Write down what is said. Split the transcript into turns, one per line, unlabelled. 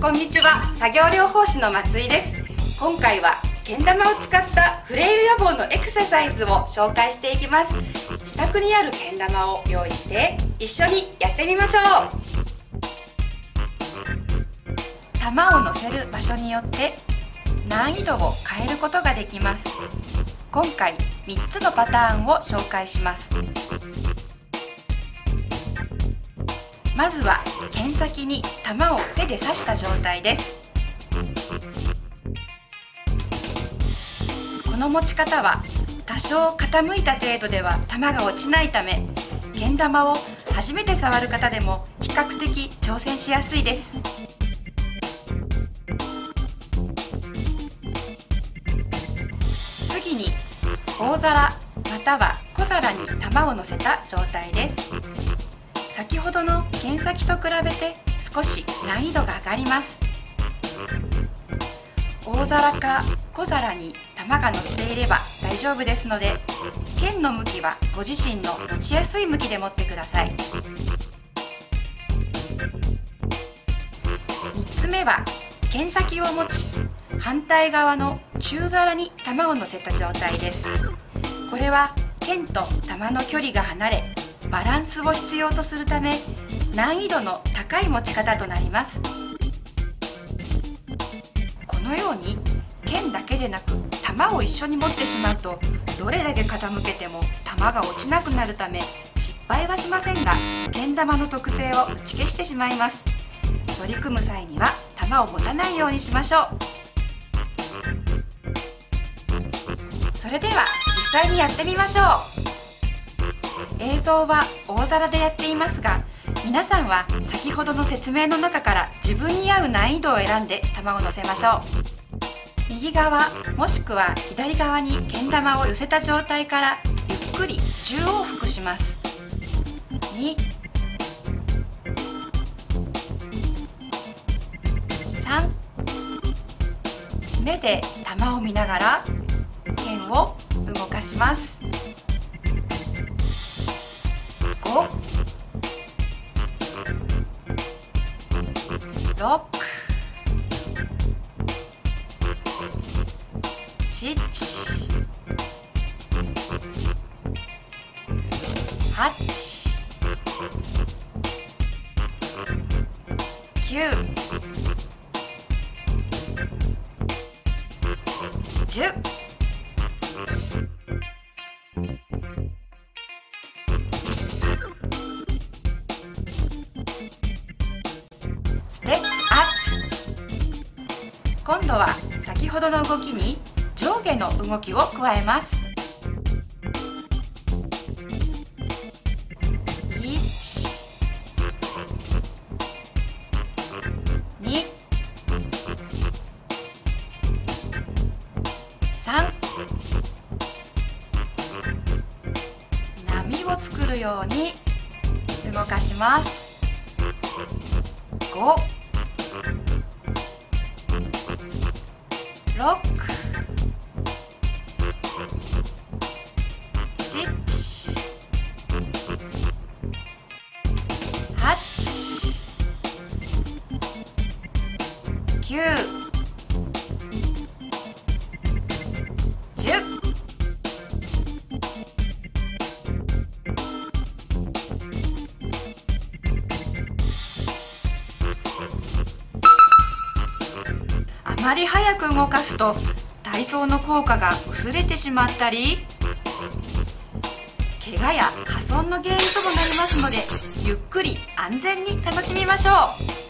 こんにちは。作業療法士の松井です。今回はけん玉を使ったフレイル予防のエクササイズを紹介していきます。自宅にあるけん玉を用意して一緒にやってみましょう。玉を乗せる場所によって難易度を変えることができます。今回3つのパターンを紹介します。まずは剣先に玉を手で刺した状態です。この持ち方は多少傾いた程度では玉が落ちないためけん玉を初めて触る方でも比較的挑戦しやすいです。次に大皿または小皿に玉を乗せた状態です。先ほどの剣先と比べて少し難易度が上がります。大皿か小皿に玉が乗っていれば大丈夫ですので剣の向きはご自身の持ちやすい向きで持ってください。3つ目は剣先を持ち反対側の中皿に玉を乗せた状態です。これは剣と玉の距離が離れバランスを必要とするため難易度の高い持ち方となります。このように剣だけでなく玉を一緒に持ってしまうとどれだけ傾けても玉が落ちなくなるため失敗はしませんがけん玉の特性を打ち消してしまいます。取り組む際には玉を持たないようにしましょう。それでは実際にやってみましょう。映像は大皿でやっていますが皆さんは先ほどの説明の中から自分に合う難易度を選んで玉を乗せましょう。右側もしくは左側にけん玉を寄せた状態からゆっくり10往復します。2 3目で玉を見ながら剣を動かします。六七八九十今度は先ほどの動きに上下の動きを加えます。1 2 3波を作るように動かします。5六まり早く動かすと体操の効果が薄れてしまったり怪我や破損の原因ともなりますのでゆっくり安全に楽しみましょう。